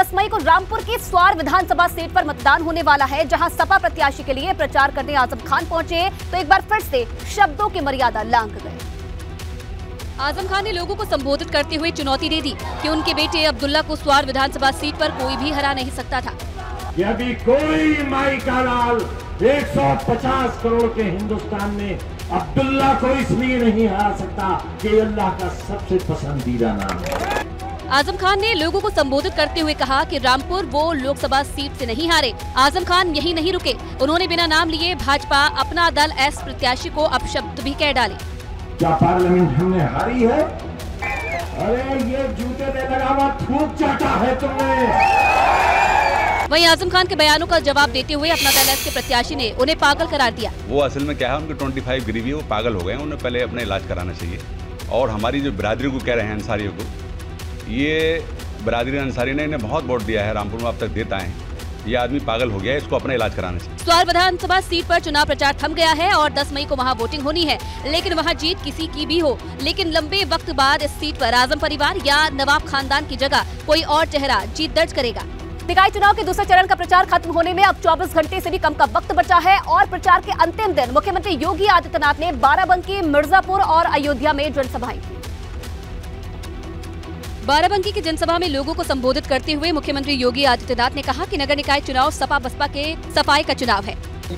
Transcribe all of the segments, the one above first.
10 मई को रामपुर की स्वार विधानसभा सीट पर मतदान होने वाला है जहाँ सपा प्रत्याशी के लिए प्रचार करने आज़म खान पहुँचे। तो एक बार फिर से शब्दों की मर्यादा लांघ गए। आज़म खान ने लोगों को संबोधित करते हुए चुनौती दे दी कि उनके बेटे अब्दुल्ला को स्वार विधानसभा सीट पर कोई भी हरा नहीं सकता था। यदि कोई माई का लाल 150 करोड़ के हिंदुस्तान में अब्दुल्ला को इसलिए नहीं हरा सकता कि अल्लाह का सबसे पसंदीदा नाम। है आज़म खान ने लोगों को संबोधित करते हुए कहा कि रामपुर वो लोकसभा सीट से नहीं हारे। आज़म खान यही नहीं रुके। उन्होंने बिना नाम लिए भाजपा अपना दल एस प्रत्याशी को अपशब्द भी कह डाले। क्या पार्लियामेंट हमने हारी है? अरे ये जूते में लगा हुआ थूक चाटा है तुमने। वहीं आज़म खान के बयानों का जवाब देते हुए अपना दल एस के प्रत्याशी ने उन्हें पागल करार दिया। वो असल में क्या है उनके 25 गिरी वो पागल हो गए उन्हें पहले अपना इलाज कराना चाहिए। और हमारी जो बिरादरी को कह रहे हैं अंसारियों को ये बरादरी अंसारी ने इन्हें बहुत वोट दिया है रामपुर में अब तक देता है। ये आदमी पागल हो गया है इसको अपना इलाज कराना चाहिए। स्वार विधानसभा सीट पर चुनाव प्रचार थम गया है और 10 मई को वहाँ वोटिंग होनी है लेकिन वहाँ जीत किसी की भी हो। लेकिन लंबे वक्त बाद इस सीट पर आज़म परिवार या नवाब खानदान की जगह कोई और चेहरा जीत दर्ज करेगा। निकाय चुनाव के दूसरे चरण का प्रचार खत्म होने में अब 24 घंटे से भी कम का वक्त बचा है और प्रचार के अंतिम दिन मुख्यमंत्री योगी आदित्यनाथ ने बाराबंकी मिर्जापुर और अयोध्या में जनसभाएँ की। बाराबंकी की जनसभा में लोगों को संबोधित करते हुए मुख्यमंत्री योगी आदित्यनाथ ने कहा कि नगर निकाय चुनाव सपा बसपा के सफ़ाई का चुनाव है।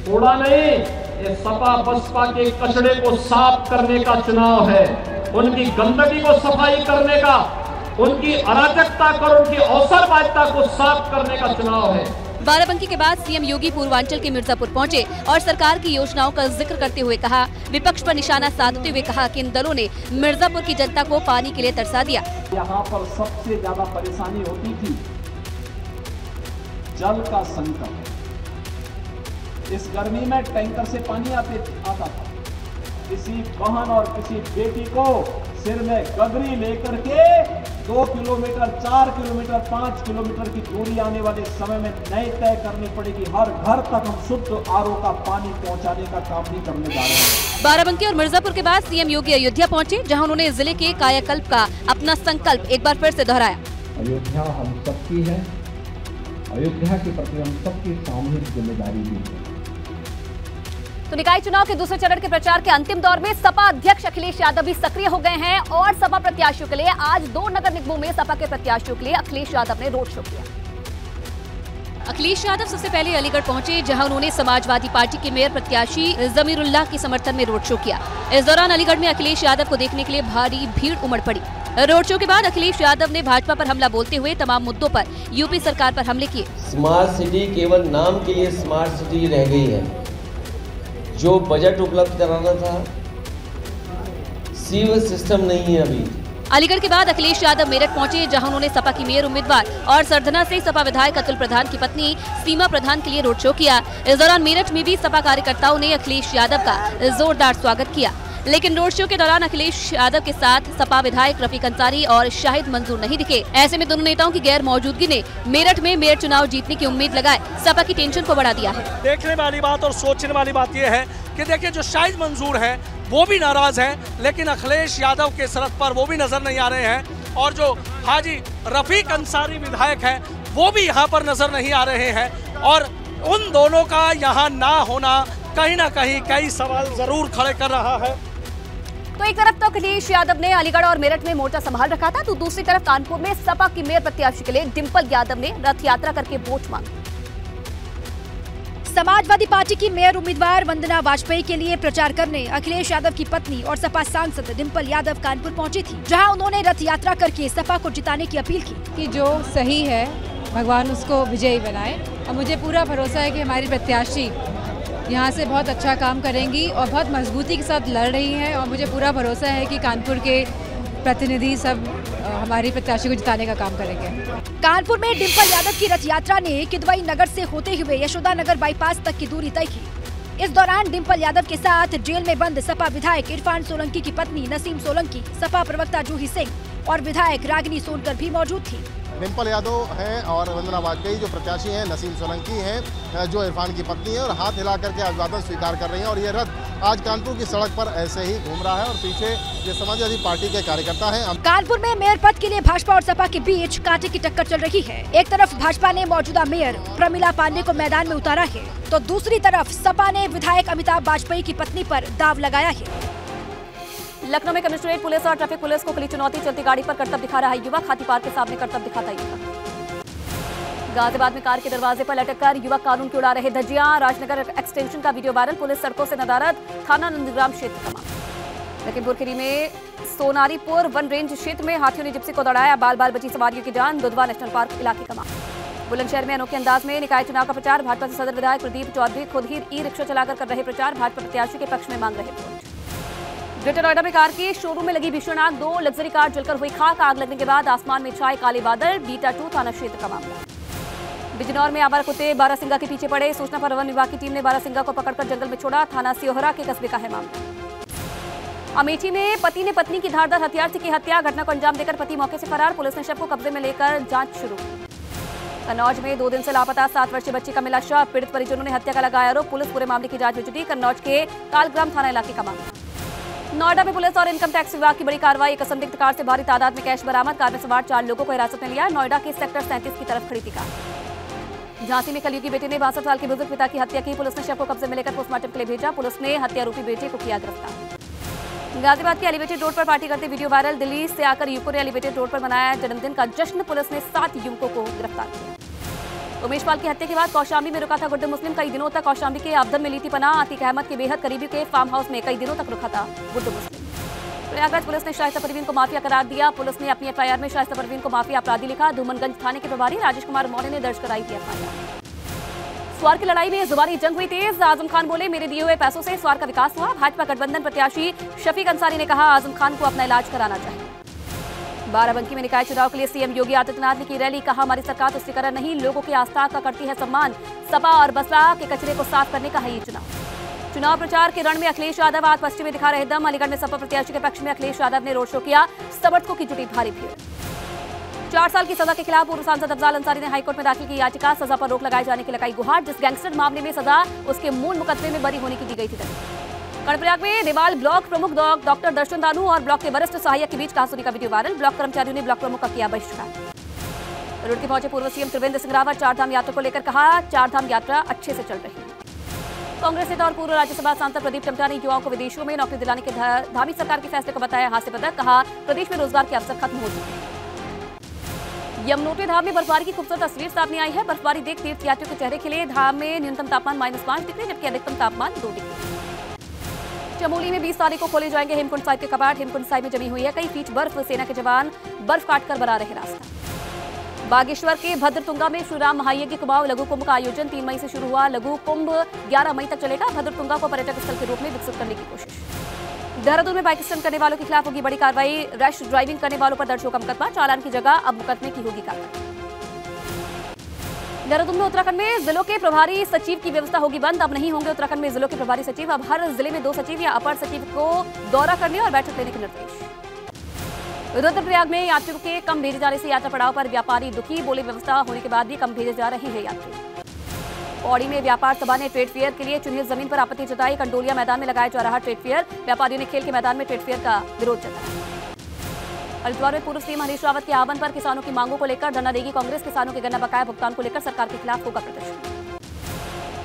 कूड़ा नहीं, ये सपा बसपा के कचड़े को साफ़ करने का चुनाव है। उनकी गंदगी को सफ़ाई करने का, उनकी अराजकता और उनकी अवसरवादिता को साफ़ करने का चुनाव है। बाराबंकी के बाद सीएम योगी पूर्वांचल के मिर्जापुर पहुँचे और सरकार की योजनाओं का ज़िक्र करते हुए कहा। विपक्ष पर निशाना साधते हुए कहा कि इन दलों ने मिर्जापुर की जनता को पानी के लिए तरसा दिया। यहाँ पर सबसे ज़्यादा परेशानी होती थी जल का संकट। इस गर्मी में टैंकर से पानी आते, आता था। किसी बहन और किसी बेटी को सिर में गगरी लेकर के दो किलोमीटर चार किलोमीटर पाँच किलोमीटर की दूरी आने वाले समय में नए तय करनी पड़ेगी। हर घर तक हम शुद्ध आरओ का पानी पहुँचाने का काम भी करने जा रहे हैं। बाराबंकी और मिर्जापुर के बाद सीएम योगी अयोध्या पहुँचे जहाँ उन्होंने ज़िले के कायाकल्प का अपना संकल्प एक बार फिर से दोहराया। अयोध्या हम सबकी है। अयोध्या के प्रति हम सबकी सामूहिक ज़िम्मेदारी भी है। तो निकाय चुनाव के दूसरे चरण के प्रचार के अंतिम दौर में सपा अध्यक्ष अखिलेश यादव भी सक्रिय हो गए हैं और सपा प्रत्याशियों के लिए आज दो नगर निगमों में सपा के प्रत्याशियों के लिए अखिलेश यादव ने रोड शो किया। अखिलेश यादव सबसे पहले अलीगढ़ पहुँचे जहाँ उन्होंने समाजवादी पार्टी के मेयर प्रत्याशी जमीरुल्लाह के समर्थन में रोड शो किया। इस दौरान अलीगढ़ में अखिलेश यादव को देखने के लिए भारी भीड़ उमड़ पड़ी। रोड शो के बाद अखिलेश यादव ने भाजपा पर हमला बोलते हुए तमाम मुद्दों पर यूपी सरकार पर हमले किए। स्मार्ट सिटी केवल नाम के लिए स्मार्ट सिटी रह गई है। जो बजट उपलब्ध कराना था सीवर सिस्टम नहीं है अभी। अलीगढ़ के बाद अखिलेश यादव मेरठ पहुँचे, जहाँ उन्होंने सपा की मेयर उम्मीदवार और सरधना से सपा विधायक अतुल प्रधान की पत्नी, सीमा प्रधान के लिए रोड शो किया। इस दौरान मेरठ में भी सपा कार्यकर्ताओं ने अखिलेश यादव का जोरदार स्वागत किया। लेकिन रोड शो के दौरान अखिलेश यादव के साथ सपा विधायक रफीक अंसारी और शाहिद मंजूर नहीं दिखे। ऐसे में दोनों नेताओं की गैर मौजूदगी ने मेरठ में मेयर चुनाव जीतने की उम्मीद लगाए। सपा की टेंशन को बढ़ा दिया है। देखने वाली बात और सोचने वाली बात यह है कि देखिए, जो शाहिद मंजूर है, वो भी नाराज़ है, लेकिन अखिलेश यादव के सरहद पर वो भी नज़र नहीं आ रहे हैं और जो हाजी रफीक अंसारी विधायक है, वो भी यहाँ पर नज़र नहीं आ रहे हैं। और उन दोनों का यहाँ ना होना कहीं ना कहीं कई सवाल ज़रूर खड़े कर रहा है। तो एक तरफ़ तो अखिलेश यादव ने अलीगढ़ और मेरठ में मोर्चा संभाल रखा था तो दूसरी तरफ़ कानपुर में सपा की मेयर प्रत्याशी के लिए डिम्पल यादव ने रथ यात्रा करके वोट मांगी। समाजवादी पार्टी की मेयर उम्मीदवार वंदना वाजपेयी के लिए प्रचार करने अखिलेश यादव की पत्नी और सपा सांसद डिम्पल यादव कानपुर पहुँची थी जहाँ उन्होंने रथ यात्रा करके सपा को जिताने की अपील की। कि जो सही है भगवान उसको विजयी बनाए। और मुझे पूरा भरोसा है कि हमारी प्रत्याशी यहाँ से बहुत अच्छा काम करेंगी और बहुत मजबूती के साथ लड़ रही हैं और मुझे पूरा भरोसा है कि कानपुर के प्रतिनिधि सब हमारी प्रत्याशी को जिताने का काम करेंगे। कानपुर में डिम्पल यादव की रथ यात्रा ने किदवई नगर से होते हुए यशोदा नगर बाईपास तक की दूरी तय की। इस दौरान डिम्पल यादव के साथ जेल में बंद सपा विधायक इरफान सोलंकी की पत्नी नसीम सोलंकी, सपा प्रवक्ता जूही सिंह और विधायक रागिनी सोनकर भी मौजूद थी। डिम्पल यादव हैं और वंदना वाजपेयी, जो प्रत्याशी हैं, नसीम सोलंकी हैं जो इरफान की पत्नी है और हाथ हिला करके अभिवादन स्वीकार कर रही हैं और ये रथ आज कानपुर की सड़क पर ऐसे ही घूम रहा है और पीछे ये समाजवादी पार्टी के कार्यकर्ता हैं। कानपुर में मेयर पद के लिए भाजपा और सपा के बीच कांटे की टक्कर चल रही है। एक तरफ़ भाजपा ने मौजूदा मेयर प्रमिला पांडे को मैदान में उतारा है तो दूसरी तरफ़ सपा ने विधायक अमिताभ वाजपेयी की पत्नी आरोप दाव लगाया है। लखनऊ में कमिश्नरेट पुलिस और ट्रैफ़िक पुलिस को खुली चुनौती, चलती गाड़ी पर करतब दिखा रहा है युवक। हाथी पार्क के सामने करतब दिखाता युवक। गाजियाबाद में कार के दरवाजे पर लटक कर युवक कानून की उड़ा रहे धज्जियाँ। राजनगर एक्सटेंशन का वीडियो वायरल, पुलिस सड़कों से नदारद। थाना नंदग्राम क्षेत्र का लखीमपुर खीरी में सोनारीपुर वन रेंज क्षेत्र में हाथियों ने जिप्सी को दौड़ाया। बाल बाल बची सवारियों की जान। दुधवा नेशनल पार्क इलाके का बुलंदशहर में अनोखे अंदाज में निकाय चुनाव का प्रचार। भाजपा से सदर विधायक प्रदीप चौधरी खुद ही ई रिक्शा चलाकर कर रहे प्रचार। भाजपा प्रत्याशी के पक्ष में मांग रहे वोट। ग्रेटर नोएडा में कार के शोरूम में लगी भीषण आग। दो लग्जरी कार जलकर हुई खाक। आग लगने के बाद आसमान में छाए काले बादल। बीटा टू थाना क्षेत्र का मामला। बिजनौर में आवारा कुत्ते बारासिंगा के पीछे पड़े। सूचना पर वन विभाग की टीम ने बारासिंगा को पकड़कर जंगल में छोड़ा। थाना सियोहरा के कस्बे का है मामला। अमेठी में पति ने पत्नी की धारदार हथियार से की हत्या। घटना को अंजाम देकर पति मौके से फरार। पुलिस ने शव को कब्जे में लेकर जाँच शुरू। कन्नौज में दो दिन से लापता सात वर्षीय बच्ची का मिला शव। पीड़ित परिजनों ने हत्या का लगाया आरोप। पुलिस पूरे मामले की जाँच में जुटी। कन्नौज के कालग्राम थाना इलाके का मामला। नोएडा में पुलिस और इनकम टैक्स विभाग की बड़ी कार्रवाई, एक संदिग्ध कार से भारी तादाद में कैश बरामद, कार में सवार चार लोगों को हिरासत में लिया। नोएडा के सेक्टर सैंतीस की तरफ़ खड़ी थी कार झांसी में कलयू की बेटी ने बासठ साल के बुज़ुर्ग पिता की हत्या की। पुलिस ने शव को कब्जे में लेकर पोस्टमार्टम के लिए भेजा। पुलिस ने हत्यारोपी बेटे को किया गिरफ़्तार। गाजियाबाद के एलिवेटेड रोड पर पार्टी करते वीडियो वायरल। दिल्ली से आकर यूपी ने एलिवेटेड रोड पर मनाया जन्मदिन का जश्न। पुलिस ने सात युवकों को गिरफ़्तार किया। उमेश पाल की हत्या के बाद कौशाम्बी में रुका था गुड्डे मुस्लिम। कई दिनों तक कौशाम्बी के अब्दन में ली थी पना अतीक अहमद के बेहद करीबी के फार्म हाउस में कई दिनों तक रुका था गुड्डे मुस्लिम। प्रयागराज पुलिस ने शाइस्ता परवीन को माफिया करार दिया। पुलिस ने अपनी एफआईआर में शाइस्ता परवीन को माफिया अपराधी लिखा। धूमनगंज थाने के प्रभारी राजेश कुमार मौर्य ने दर्ज कराई थी एफआईआर। स्वार की लड़ाई में जुबानी जंग हुई तेज। आज़म खान बोले, मेरे दिए हुए पैसों से स्वार का विकास हुआ। भाजपा गठबंधन प्रत्याशी शफीक अंसारी ने कहा, आज़म खान को अपना इलाज कराना चाहिए। बाराबंकी में निकाय चुनाव के लिए सीएम योगी आदित्यनाथ ने की रैली। कहा, हमारी सरकार तो तुष्टिकरण नहीं, लोगों की आस्था का करती है सम्मान। सपा और बसपा के कचरे को साफ़ करने का है ये चुनाव। चुनाव प्रचार के रण में अखिलेश यादव आज पश्चिम में दिखा रहे दम। अलीगढ़ में सपा प्रत्याशी के पक्ष में अखिलेश यादव ने रोड शो किया। समर्थकों की जुटी भारी भीड़। चार साल की सजा के खिलाफ पूर्व सांसद अफजाल अंसारी ने हाईकोर्ट में दाखिल की याचिका। सजा पर रोक लगाए जाने की लगाई गुहार, जिस गैंगस्टर मामले में सजा उसके मूल मुकदमे में बरी होने की दी गई थी कर्णप्रयाग में देवाल ब्लॉक प्रमुख डॉक्टर दर्शन दानू और ब्लॉक के वरिष्ठ सहायक के बीच कहासुनी का वीडियो वायरल। ब्लॉक कर्मचारियों ने ब्लॉक प्रमुख का किया बहिष्कार। रुड़की पहुँचे पूर्व सीएम त्रिवेंद्र सिंह रावत चारधाम यात्रा को लेकर कहा, चारधाम यात्रा अच्छे से चल रही है। कांग्रेस नेता और पूर्व राज्यसभा सांसद प्रदीप टमटा ने युवाओं को विदेशों में नौकरी दिलाने के धामी सरकार के फैसले को बताया हास्यपदक कहा, प्रदेश में रोज़गार के अवसर खत्म हो चुके हैं। यमुनोत्री धाम में बर्फबारी की खूबसूरत तस्वीर सामने आई है। बर्फबारी देख तीर्थ यात्रियों के चेहरे खिले। धाम में न्यूनतम तापमान माइनस पाँच डिग्री, जबकि अधिकतम तापमान दो डिग्री। चमोली में 20 तारीख को खोले जाएँगे हेमकुंड साहिब के कपाट हेमकुंड साहिब में जमी हुई है कई फीट बर्फ़। सेना के जवान बर्फ़ काटकर बना रहे रास्ता। बागेश्वर के भद्रतुंगा में श्रीराम महायज्ञ कुमाऊं लघु कुंभ का आयोजन। तीन मई से शुरू हुआ लघु कुंभ। 11 मई तक चलेगा भद्रतुंगा को पर्यटक स्थल के रूप में विकसित करने की कोशिश। देहरादून में बाइक स्टंट करने वालों के खिलाफ होगी बड़ी कार्रवाई। रश ड्राइविंग करने वालों पर दर्ज होगा मुकदमा। चालान की जगह अब मुकदमे की होगी कार्रवाई देहरादून में उत्तराखंड में जिलों के प्रभारी सचिव की व्यवस्था होगी बंद। अब नहीं होंगे उत्तराखंड में जिलों के प्रभारी सचिव। अब हर ज़िले में दो सचिव या अपर सचिव को दौरा करने और बैठक लेने के निर्देश। रुद्रप्रयाग में यात्रियों के कम भेजे जाने से यात्रा पड़ाव पर व्यापारी दुखी। बोले, व्यवस्था होने के बाद भी कम भेजे जा रहे हैं यात्री। पौड़ी में व्यापार सभा ने ट्रेड फेयर के लिए चिन्हित ज़मीन पर आपत्ति जताई। कंडोलिया मैदान में लगाया जा रहा ट्रेड फेयर। व्यापारियों ने खेल के मैदान में ट्रेड फेयर का विरोध जताया। हरिद्वार में पूर्व सीएम हरीश रावत के आह्वान पर किसानों की मांगों को लेकर धरना देगी कांग्रेस। किसानों के गन्ना बकाया भुगतान को लेकर सरकार के खिलाफ होगा प्रदर्शन।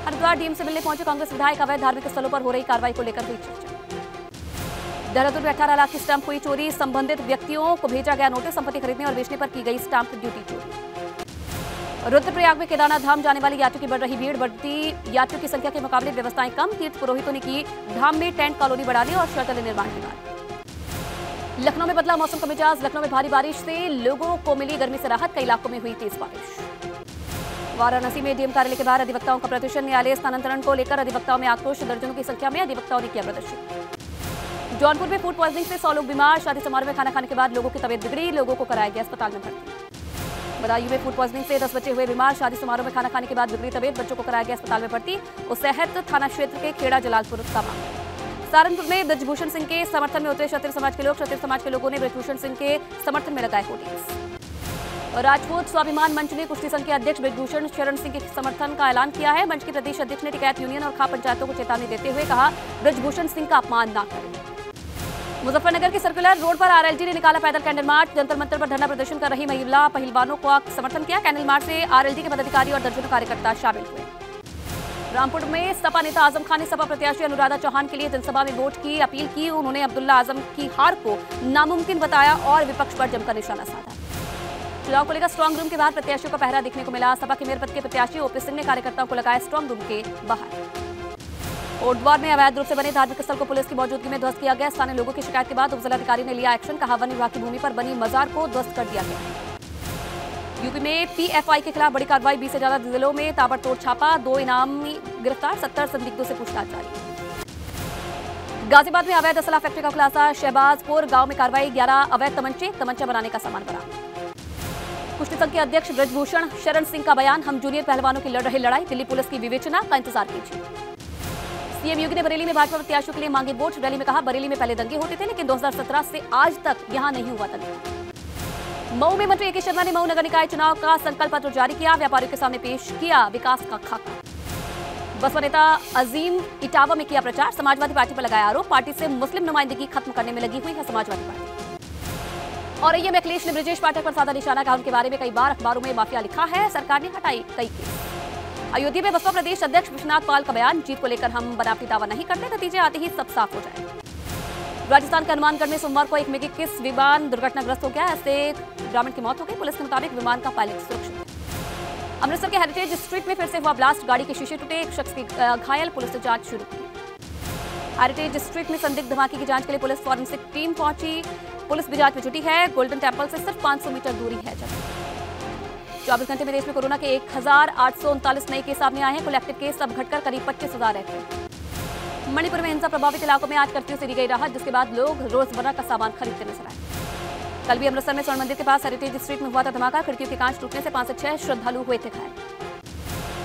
हरिद्वार डीएम से मिलने पहुँचे कांग्रेस विधायक अवैध धार्मिक स्थलों पर हो रही कार्रवाई को लेकर हुई चर्चा। देहरादून में अठारह लाख की स्टैंप हुई चोरी, संबंधित व्यक्तियों को भेजा गया नोटिस, संपत्ति खरीदने और बेचने पर की गई स्टैंप ड्यूटी चोरी। रुद्रप्रयाग में केदारनाथ धाम जाने वाली यात्रियों की बढ़ रही भीड़, बढ़ती यात्रियों की संख्या के मुकाबले व्यवस्थाएँ कम, तीर्थ पुरोहितों ने की धाम में टेंट कॉलोनी बढ़ाने और शौचालय निर्माण की बात लखनऊ में बदला मौसम का मिजाज, लखनऊ में भारी बारिश से लोगों को मिली गर्मी से राहत, कई इलाकों में हुई तेज बारिश। वाराणसी में डीएम कार्यालय के बाहर अधिवक्ताओं का प्रदर्शन न्यायालय स्थानांतरण को लेकर अधिवक्ताओं में आक्रोश, दर्जनों की संख्या में अधिवक्ताओं ने किया प्रदर्शन। जौनपुर में फ़ूड पॉइजनिंग से सौ लोग बीमार, शादी समारोह में खाना खाने के बाद लोगों की तबियत बिगड़ी, लोगों को कराया गया अस्पताल में भर्ती। बदायूं में फ़ूड पॉइजनिंग से दस बच्चे हुए बीमार, शादी समारोह में खाना खाने के बाद बिगड़ी तबियत, बच्चों को कराया गया अस्पताल में भर्ती और उसहत थाना क्षेत्र के खेड़ा जलालपुर का मामला। सहारनपुर में ब्रजभूषण सिंह के समर्थन में उतरे क्षत्रिय समाज के लोग। क्षत्रिय समाज के लोगों ने ब्रजभूषण सिंह के समर्थन में लगाए होर्डिंग्स राजपूत स्वाभिमान मंच ने कुश्ती संघ के अध्यक्ष ब्रजभूषण शरण सिंह के समर्थन का ऐलान किया है। मंच के प्रदेश अध्यक्ष ने टिकैत यूनियन और खाप पंचायतों को चेतावनी देते हुए कहा, ब्रजभूषण सिंह का अपमान न करें। मुजफ्फरनगर के सर्कुलर रोड पर आरएलडी ने निकाला पैदल कैंडल मार्च। जंतर मंतर पर धरना प्रदर्शन कर रही महिला पहलवानों का समर्थन किया। कैंडल मार्च से आरएलडी के पदाधिकारी और दर्जनों कार्यकर्ता शामिल हुए। रामपुर में सपा नेता आज़म खान ने सपा प्रत्याशी अनुराधा चौहान के लिए जनसभा में वोट की अपील की। उन्होंने अब्दुल्ला आज़म की हार को नामुमकिन बताया और विपक्ष पर जमकर निशाना साधा। चुनाव को लेकर स्ट्रांग रूम के बाहर प्रत्याशियों का पहरा देखने को मिला। सपा के मेयर पद के प्रत्याशी ओपी सिंह ने कार्यकर्ताओं को लगाया स्ट्रांग रूम के बाहर। ओटवार में अवैध रूप से बने धार्मिक स्थल को पुलिस की मौजूदगी में ध्वस्त किया गया। स्थानीय लोगों की शिकायत के बाद उपजिलाधिकारी ने लिया एक्शन। कहा वन विभाग की भूमि पर बनी मजार को ध्वस्त कर दिया गया। यूपी में पीएफआई के खिलाफ बड़ी कार्रवाई, बीस से ज़्यादा जिलों में ताबड़तोड़ छापा, दो इनामी गिरफ़्तार, सत्तर संदिग्धों से पूछताछ जारी। गाजियाबाद में अवैध असला फैक्ट्री का खुलासा, शहबाजपुर गाँव में कार्रवाई, ग्यारह अवैध तमंचे, तमंचा बनाने का सामान बरामद। कुश्ती संघ के अध्यक्ष ब्रजभूषण, शरण सिंह का बयान, हम जूनियर पहलवानों की लड़ रही लड़ाई, दिल्ली पुलिस की विवेचना का इंतज़ार कीजिए। सीएम योगी ने बरेली में भाजपा प्रत्याशियों के लिए मांगे वोट, रैली में कहा, बरेली में पहले दंगे होते थे, लेकिन 2017 से आज तक यहाँ नहीं हुआ दंगा। मऊ में मंत्री एके शर्मा ने मऊ नगर निकाय चुनाव का संकल्प पत्र जारी किया। व्यापारियों के सामने पेश किया विकास का खाका। बसपा नेता अजीम इटावा में किया प्रचार। समाजवादी पार्टी पर लगाया आरोप। पार्टी से मुस्लिम नुमाइंदगी खत्म करने में लगी हुई है समाजवादी पार्टी। और ये अखिलेश ने ब्रजेश पाठक पर साधा निशाना कहा। उनके बारे में कई बार अखबारों में माफिया लिखा है। सरकार ने हटाई कई केस। अयोध्या में बसपा प्रदेश अध्यक्ष विश्वनाथ पाल का बयान। जीत को लेकर हम बनावटी दावा नहीं करते। नतीजे आते ही सब साफ़ हो जाए राजस्थान के हनुमानगढ़ में सोमवार को एक मेगी किस विमान दुर्घटनाग्रस्त हो गया? ऐसे ग्रामीण की मौत हो गई। पुलिस के मुताबिक विमान का पायलट सुरक्षित। अमृतसर के हेरिटेज स्ट्रीट में फिर से हुआ ब्लास्ट गाड़ी के शीशे टूटे। एक शख्स की घायल। पुलिस ने जाँच शुरू की। हेरिटेज स्ट्रीट में संदिग्ध धमाके की जाँच के लिए पुलिस फॉरेंसिक टीम पहुँची। पुलिस भी जाँच में जुटी है। गोल्डन टेंपल से सिर्फ़ 500 मीटर दूरी है जगह। चौबीस घंटे में देश में कोरोना के एक हज़ार आठ सौ उनतालीस नए केस सामने आए हैं। कुल एक्टिव केस अब घटकर करीब पच्चीस हज़ार रहते मणिपुर में हिंसा प्रभावित इलाकों में आज कर्फ्यू से दी गई राहत, जिसके बाद लोग रोज़मर्रा का सामान खरीदते नज़र आए। कल भी अमृतसर में स्वर्ण मंदिर के पास हेरिटेज स्ट्रीट में हुआ था धमाका, खिड़कियों के कांच टूटने से पाँच से छह श्रद्धालु हुए थे घायल।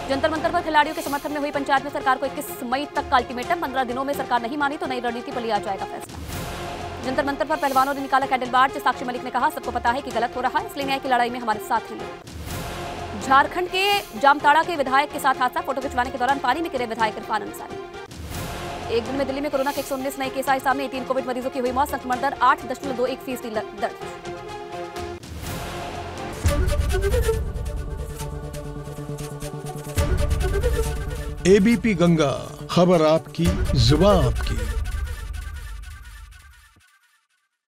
जंतर मंतर पर खिलाड़ियों के समर्थन में हुई पंचायत में सरकार को 21 मई तक का अल्टीमेटम, पंद्रह दिनों में सरकार नहीं मानी तो नई रणनीति पर लिया जाएगा फैसला। जंतर मंतर पर पहलवानों ने निकाला कैंडल मार्च साक्षी मलिक ने कहा, सबको पता है कि गलत हो रहा है, इसलिए न्याय की लड़ाई में हमारे साथ ही। झारखंड के जामताड़ा के विधायक के साथ हादसा, फ़ोटो खिंचवाने के दौरान पानी में गिरे विधायक इरफान अंसारी। एक दिन में दिल्ली में कोरोना के एक सौ उन्नीस नए केस आए। सामने तीन कोविड मरीजों की हुई मौत संक्रमण दर आठ दशमलव दो एक फ़ीसदी दर्ज एबीपी गंगा, खबर आपकी जुबा आपकी।